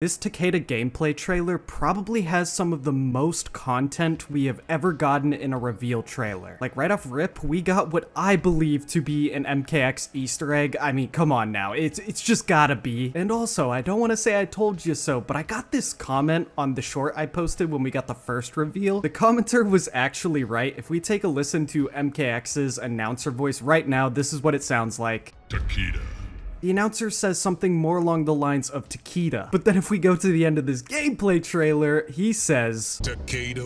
This Takeda gameplay trailer probably has some of the most content we have ever gotten in a reveal trailer. Like right off rip, we got what I believe to be an MKX Easter egg. I mean, come on now, it's it's just gotta be. And also, I don't want to say I told you so, but I got this comment on the short I posted when we got the first reveal. The commenter was actually right. If we take a listen to MKX's announcer voice right now, this is what it sounds like. Takeda. The announcer says something more along the lines of Takeda. But then if we go to the end of this gameplay trailer, he says, Takeda.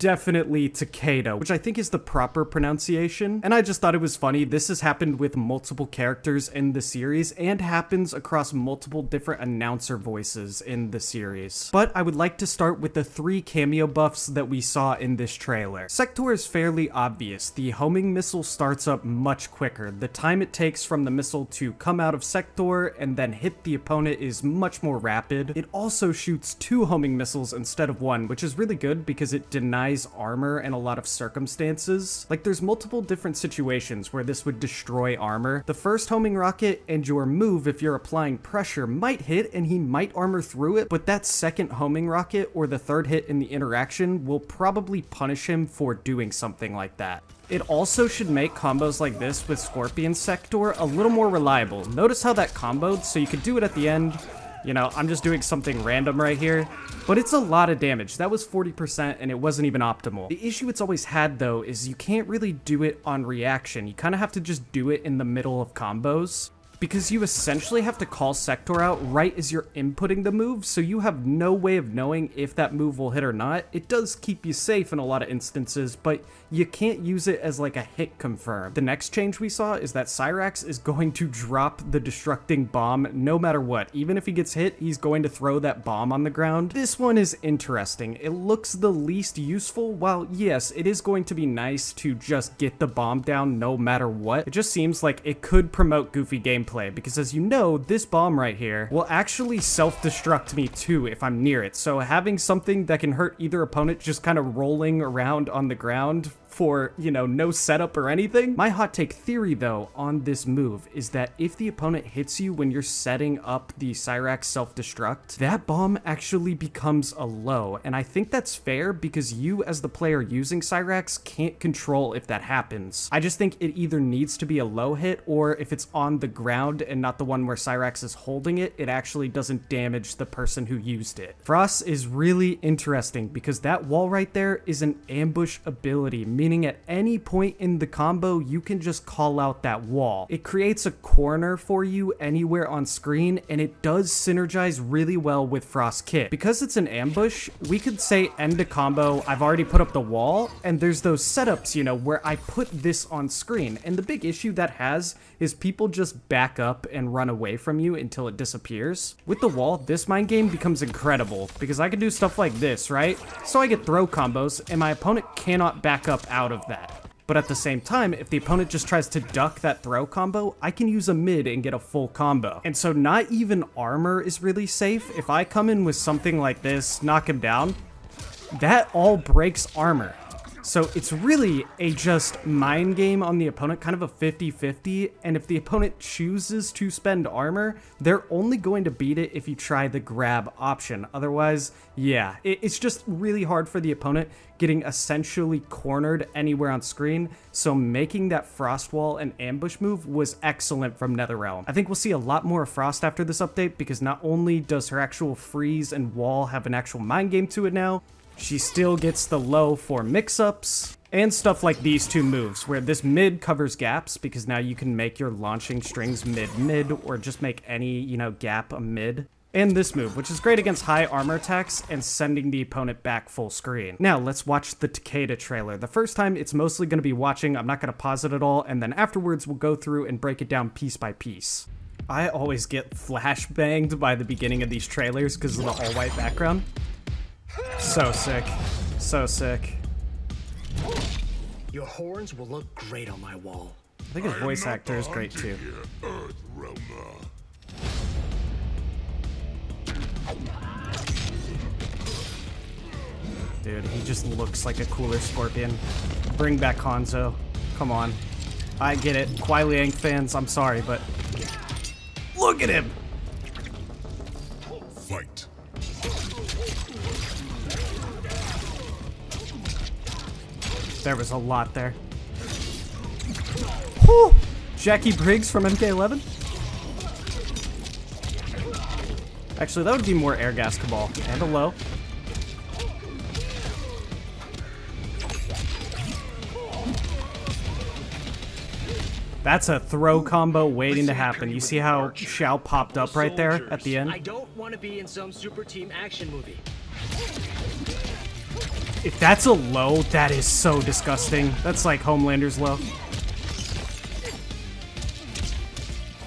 Definitely Takeda, which I think is the proper pronunciation. And I just thought it was funny. This has happened with multiple characters in the series and happens across multiple different announcer voices in the series. But I would like to start with the three Kameo buffs that we saw in this trailer. Sector is fairly obvious. The homing missile starts up much quicker. The time it takes from the missile to come out of Sector and then hit the opponent is much more rapid. It also shoots two homing missiles instead of one, which is really good because it denies armor in a lot of circumstances. Like there's multiple different situations where this would destroy armor. The first homing rocket and your move if you're applying pressure might hit and he might armor through it, but that second homing rocket or the third hit in the interaction will probably punish him for doing something like that. It also should make combos like this with Scorpion Sector a little more reliable. Notice how that comboed, so you could do it at the end. You know, I'm just doing something random right here, but it's a lot of damage. That was 40% and it wasn't even optimal. The issue it's always had though is you can't really do it on reaction. You kind of have to just do it in the middle of combos because you essentially have to call Sector out right as you're inputting the move, so you have no way of knowing if that move will hit or not. It does keep you safe in a lot of instances, but you can't use it as like a hit confirm. The next change we saw is that Cyrax is going to drop the destructing bomb no matter what. Even if he gets hit, he's going to throw that bomb on the ground. This one is interesting. It looks the least useful, while yes, it is going to be nice to just get the bomb down no matter what. It just seems like it could promote goofy gameplay gameplay, because as you know, this bomb right here will actually self-destruct me too if I'm near it. So having something that can hurt either opponent just kind of rolling around on the ground for, you know, no setup or anything. My hot take theory, though, on this move is that if the opponent hits you when you're setting up the Cyrax self-destruct, that bomb actually becomes a low, and I think that's fair because you, as the player using Cyrax, can't control if that happens. I just think it either needs to be a low hit, or if it's on the ground and not the one where Cyrax is holding it, it actually doesn't damage the person who used it. Frost is really interesting because that wall right there is an ambush ability, meaning at any point in the combo, you can just call out that wall. It creates a corner for you anywhere on screen, and it does synergize really well with Frost Kit. Because it's an ambush, we could say end a combo, I've already put up the wall, and there's those setups, you know, where I put this on screen. And the big issue that has is people just back up and run away from you until it disappears. With the wall, this mind game becomes incredible, because I can do stuff like this, right? So I get throw combos, and my opponent cannot back up out of that. But at the same time, if the opponent just tries to duck that throw combo, I can use a mid and get a full combo. And so not even armor is really safe. If I come in with something like this, knock him down, that all breaks armor. So it's really a just mind game on the opponent, kind of a 50-50, and if the opponent chooses to spend armor, they're only going to beat it if you try the grab option. Otherwise, yeah, it's just really hard for the opponent getting essentially cornered anywhere on screen, so making that Frost Wall an ambush move was excellent from NetherRealm. I think we'll see a lot more Frost after this update, because not only does her actual freeze and wall have an actual mind game to it now, she still gets the low for mix-ups, and stuff like these two moves, where this mid covers gaps, because now you can make your launching strings mid-mid, or just make any, you know, gap a mid. And this move, which is great against high armor attacks and sending the opponent back full screen. Now, let's watch the Takeda trailer. The first time, it's mostly going to be watching, I'm not going to pause it at all, and then afterwards we'll go through and break it down piece by piece. I always get flashbanged by the beginning of these trailers because of the all-white background. So sick. So sick. Your horns will look great on my wall. I think his voice actor is great too. Dude, he just looks like a cooler Scorpion. Bring back Hanzo. Come on. I get it. Kuai Liang fans, I'm sorry, but... Look at him! Fight. There was a lot there. Whew. Jacqui Briggs from MK11? Actually, that would be more air gas cabal. And a low. That's a throw combo waiting to happen. You see how Shao popped up right there at the end? I don't want to be in some super team action movie. If that's a low, that is so disgusting. That's like Homelander's low.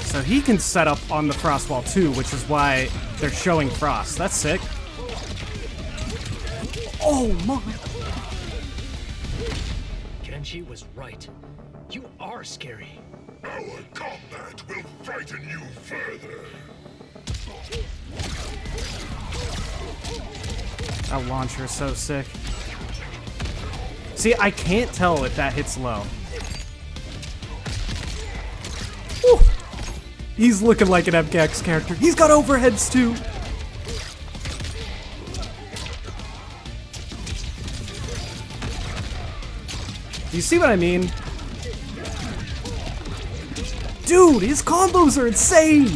So he can set up on the Frost Wall too, which is why they're showing Frost. That's sick. Oh my! Kenshi was right. You are scary. Our combat will frighten you further. That launcher is so sick. See, I can't tell if that hits low. Whew. He's looking like an MKX character. He's got overheads too. You see what I mean? Dude, his combos are insane!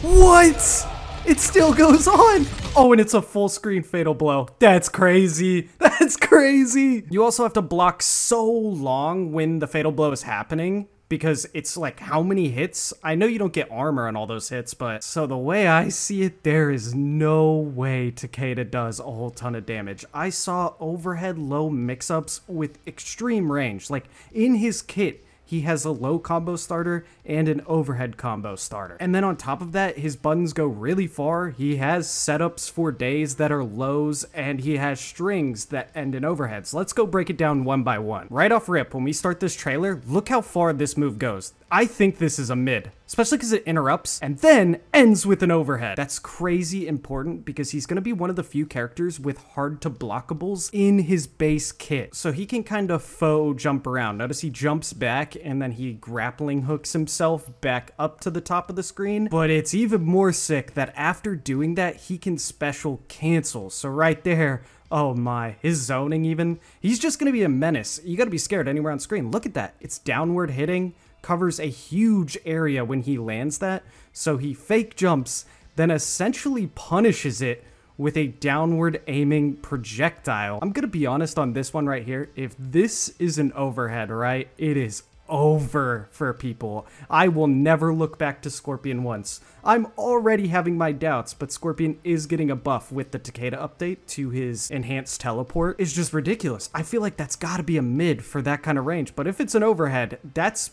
What? It still goes on! Oh, and it's a full screen fatal blow. That's crazy. That's crazy. You also have to block so long when the fatal blow is happening because it's like how many hits? I know you don't get armor on all those hits, but so the way I see it, there is no way Takeda does a whole ton of damage. I saw overhead low mix-ups with extreme range. Like in his kit, he has a low combo starter and an overhead combo starter. And then on top of that, his buttons go really far. He has setups for days that are lows and he has strings that end in overheads. Let's go break it down one by one. Right off rip, when we start this trailer, look how far this move goes. I think this is a mid, especially because it interrupts and then ends with an overhead. That's crazy important because he's going to be one of the few characters with hard to blockables in his base kit. So he can kind of faux jump around. Notice he jumps back and then he grappling hooks himself back up to the top of the screen. But it's even more sick that after doing that, he can special cancel. So right there, Oh my, his zoning even. He's just to be a menace. You got to be scared anywhere on screen. Look at that. It's downward hitting covers a huge area when he lands that, so he fake jumps, then essentially punishes it with a downward aiming projectile. I'm gonna be honest on this one right here. If this is an overhead, right, it is over for people. I will never look back to Scorpion once. I'm already having my doubts, but Scorpion is getting a buff with the Takeda update to his enhanced teleport. It's just ridiculous. I feel like that's gotta be a mid for that kind of range, but if it's an overhead, that's...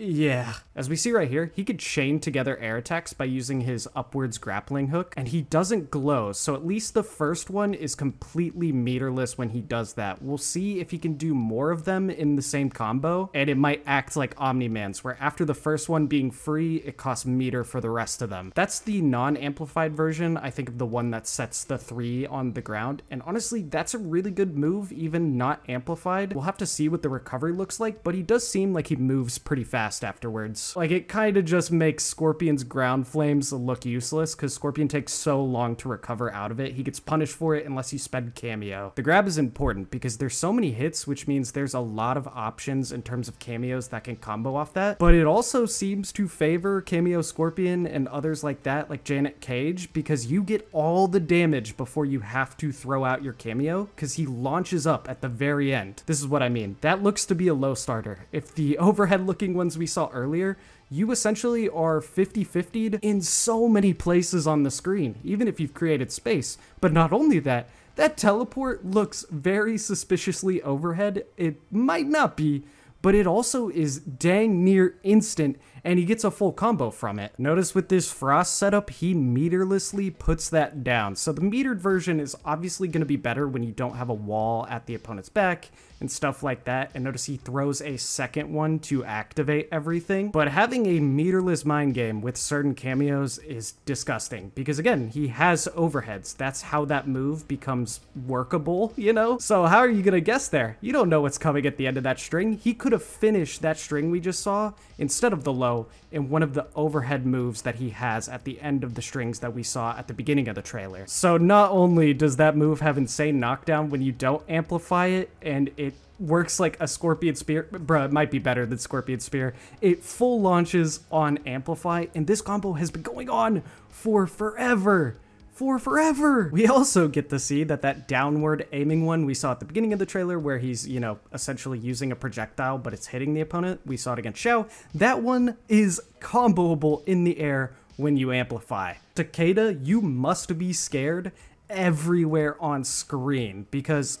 Yeah. As we see right here, he could chain together air attacks by using his upwards grappling hook, and he doesn't glow, so at least the first one is completely meterless when he does that. We'll see if he can do more of them in the same combo, and it might act like Omni-Man's, where after the first one being free, it costs meter for the rest of them. That's the non-amplified version, I think of the one that sets the three on the ground, and honestly, that's a really good move, even not amplified. We'll have to see what the recovery looks like, but he does seem like he moves pretty fast afterwards. Like, it kind of just makes Scorpion's ground flames look useless, because Scorpion takes so long to recover out of it. He gets punished for it unless you spend Kameo. The grab is important, because there's so many hits, which means there's a lot of options in terms of Kameos that can combo off that, but it also seems to favor Kameo Scorpion and others like that, like Janet Cage, because you get all the damage before you have to throw out your Kameo, because he launches up at the very end. This is what I mean. That looks to be a low starter. If the overhead looking ones we saw earlier, you essentially are 50-50'd in so many places on the screen, even if you've created space. But not only that, that teleport looks very suspiciously overhead. It might not be, but it also is dang near instant and he gets a full combo from it. Notice with this Frost setup, he meterlessly puts that down. So the metered version is obviously going to be better when you don't have a wall at the opponent's back and stuff like that. And notice he throws a second one to activate everything. But having a meterless mind game with certain Kameos is disgusting because again, he has overheads. That's how that move becomes workable, you know? So how are you going to guess there? You don't know what's coming at the end of that string. He could have finished that string we just saw instead of the low in one of the overhead moves that he has at the end of the strings that we saw at the beginning of the trailer. So not only does that move have insane knockdown when you don't amplify it and it works like a Scorpion Spear. Bruh, it might be better than Scorpion Spear. It full launches on Amplify, and this combo has been going on for forever. For forever. We also get to see that that downward aiming one we saw at the beginning of the trailer where he's, you know, essentially using a projectile, but it's hitting the opponent. We saw it against Shao. That one is comboable in the air when you amplify. Takeda, you must be scared everywhere on screen because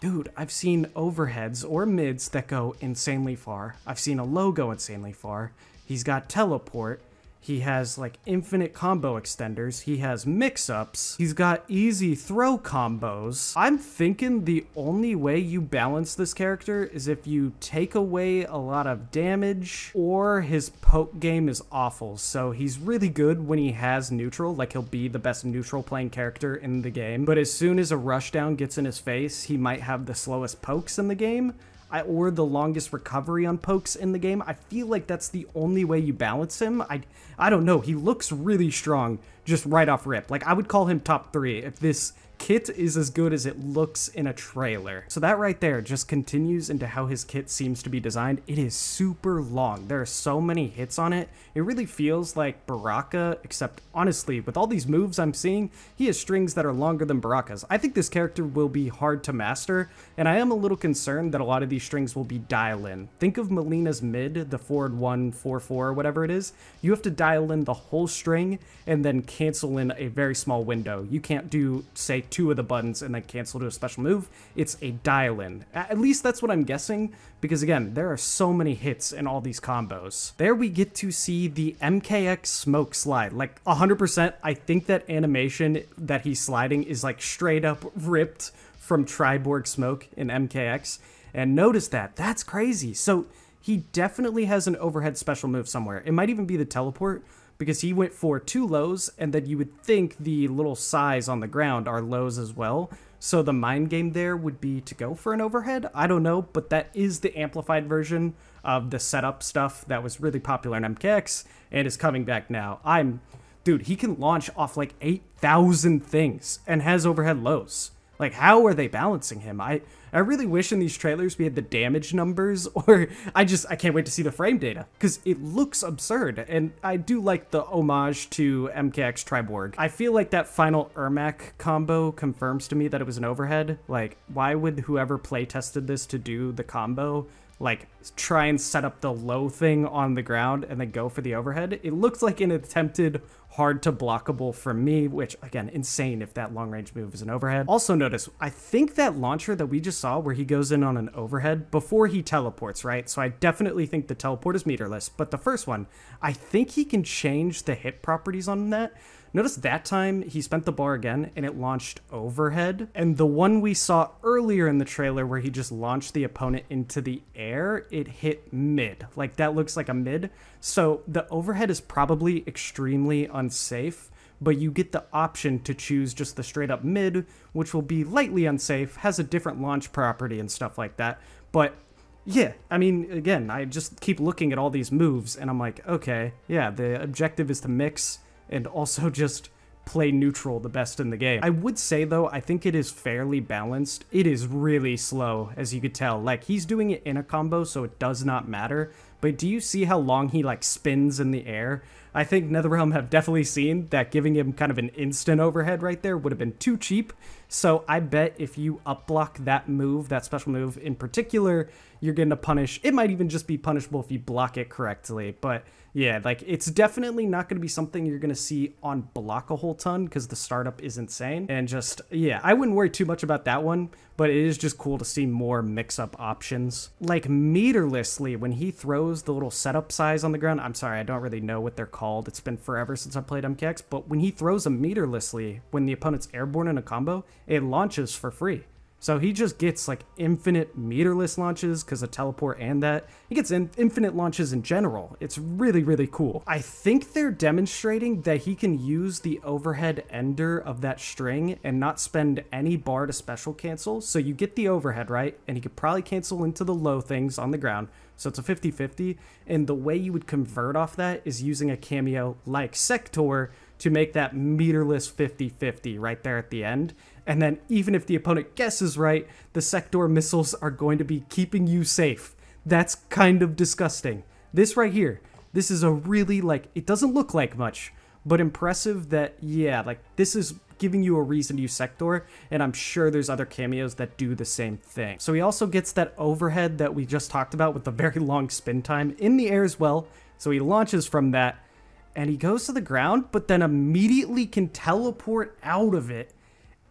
Dude, I've seen overheads or mids that go insanely far. I've seen a low go insanely far. He's got teleport. He has like infinite combo extenders. He has mix-ups. He's got easy throw combos. I'm thinking the only way you balance this character is if you take away a lot of damage or his poke game is awful. So he's really good when he has neutral, like he'll be the best neutral playing character in the game. But as soon as a rushdown gets in his face, he might have the slowest pokes in the game. I, or the longest recovery on pokes in the game. I feel like that's the only way you balance him. I, I don't know. He looks really strong just right off rip. Like, I would call him top three if this kit is as good as it looks in a trailer. So that right there just continues into how his kit seems to be designed. It is super long. There are so many hits on it. It really feels like Baraka, except honestly, with all these moves I'm seeing, he has strings that are longer than Baraka's. I think this character will be hard to master, and I am a little concerned that a lot of these strings will be dial-in. Think of Mileena's mid, the forward 1, 4, 4, whatever it is. You have to dial in the whole string and then cancel in a very small window. You can't do, say, two of the buttons and then cancel to a special move. It's a dial in. At least that's what I'm guessing, because again, there are so many hits in all these combos. There we get to see the MKX smoke slide. Like 100%, I think that animation that he's sliding is like straight up ripped from Triborg Smoke in MKX. And notice that. That's crazy. So he definitely has an overhead special move somewhere. It might even be the teleport, because he went for two lows, and then you would think the little size on the ground are lows as well. So the mind game there would be to go for an overhead. I don't know, but that is the amplified version of the setup stuff that was really popular in MKX and is coming back now. I'm, dude, he can launch off like 8,000 things and has overhead lows. Like, how are they balancing him? I, I really wish in these trailers we had the damage numbers, or I just, I can't wait to see the frame data, because it looks absurd, and I do like the homage to MKX Triborg. I feel like that final Ermac combo confirms to me that it was an overhead. Like, why would whoever play tested this to do the combo like try and set up the low thing on the ground and then go for the overhead. It looks like an attempted hard to blockable for me, which again, insane if that long range move is an overhead. Also notice, I think that launcher that we just saw where he goes in on an overhead before he teleports, right? So I definitely think the teleport is meterless, but the first one, I think he can change the hit properties on that. Notice that time he spent the bar again and it launched overhead. And the one we saw earlier in the trailer where he just launched the opponent into the air, it hit mid. Like that looks like a mid. So the overhead is probably extremely unsafe but you get the option to choose just the straight up mid, which will be lightly unsafe, has a different launch property and stuff like that. But yeah, I mean, again, I just keep looking at all these moves and I'm like, okay, yeah, the objective is to mix and also just play neutral the best in the game. I would say though, I think it is fairly balanced. It is really slow, as you could tell. Like, he's doing it in a combo, so it does not matter. But do you see how long he, like, spins in the air? I think NetherRealm have definitely seen that giving him kind of an instant overhead right there would have been too cheap. So I bet if you upblock that move, that special move in particular, you're going to punish. It might even just be punishable if you block it correctly. But yeah, like it's definitely not going to be something you're going to see on block a whole ton because the startup is insane. And just, yeah, I wouldn't worry too much about that one, but it is just cool to see more mix up options. Like meterlessly, when he throws the little setup size on the ground, I'm sorry, I don't really know what they're called. It's been forever since I played MKX, but when he throws them meterlessly, when the opponent's airborne in a combo, it launches for free. So he just gets like infinite meterless launches because of teleport and that. He gets in infinite launches in general. It's really, really cool. I think they're demonstrating that he can use the overhead ender of that string and not spend any bar to special cancel. So you get the overhead, right? And he could probably cancel into the low things on the ground. So it's a 50-50. And the way you would convert off that is using a Kameo like Sector to make that meterless 50-50 right there at the end. And then even if the opponent guesses right, the Sector missiles are going to be keeping you safe. That's kind of disgusting. This right here, this is a really like, it doesn't look like much, but impressive that, yeah, like this is giving you a reason to use Sector, and I'm sure there's other Kameos that do the same thing. So he also gets that overhead that we just talked about with the very long spin time in the air as well. So he launches from that, and he goes to the ground, but then immediately can teleport out of it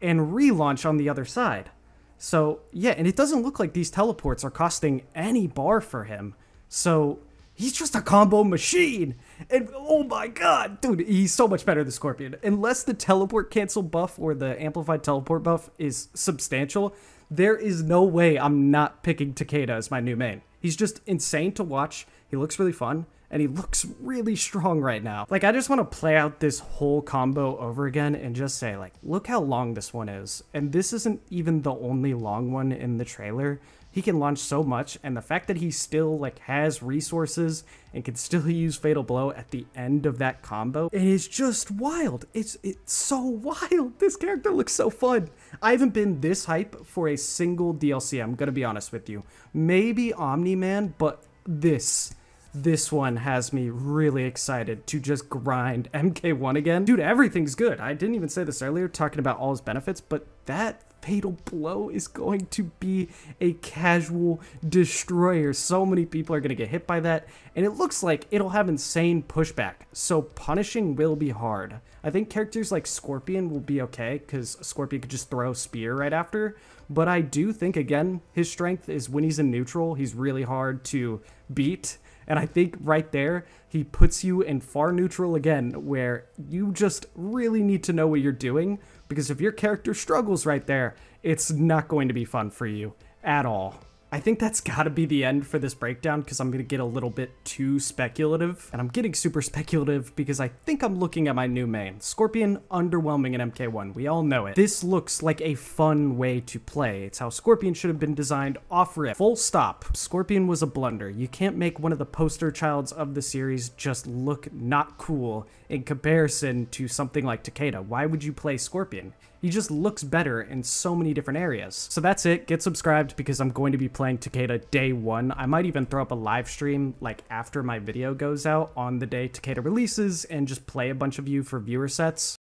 and relaunch on the other side. So, yeah, and it doesn't look like these teleports are costing any bar for him. So, he's just a combo machine. And oh my god, dude, he's so much better than Scorpion. Unless the teleport cancel buff or the amplified teleport buff is substantial, there is no way I'm not picking Takeda as my new main. He's just insane to watch. He looks really fun and he looks really strong right now. Like, I just want to play out this whole combo over again and just say, like, look how long this one is. And this isn't even the only long one in the trailer. He can launch so much, and the fact that he still, like, has resources and can still use Fatal Blow at the end of that combo, it is just wild. It's, it's so wild. This character looks so fun. I haven't been this hype for a single DLC, I'm gonna be honest with you. Maybe Omni-Man, but this this one has me really excited to just grind MK1 again. Dude, everything's good. I didn't even say this earlier, talking about all his benefits, but that fatal blow is going to be a casual destroyer. So many people are going to get hit by that, and it looks like it'll have insane pushback. So punishing will be hard. I think characters like Scorpion will be okay, because Scorpion could just throw Spear right after, but I do think, again, his strength is when he's in neutral, he's really hard to beat and I think right there, he puts you in far neutral again, where you just really need to know what you're doing, because if your character struggles right there, it's not going to be fun for you at all. I think that's got to be the end for this breakdown because I'm going to get a little bit too speculative. And I'm getting super speculative because I think I'm looking at my new main. Scorpion, underwhelming in MK1. We all know it. This looks like a fun way to play. It's how Scorpion should have been designed off rip. Full stop. Scorpion was a blunder. You can't make one of the poster childs of the series just look not cool in comparison to something like Takeda. Why would you play Scorpion? He just looks better in so many different areas. So that's it. Get subscribed because I'm going to be playing Takeda day one. I might even throw up a live stream like after my video goes out on the day Takeda releases and just play a bunch of you for viewer sets.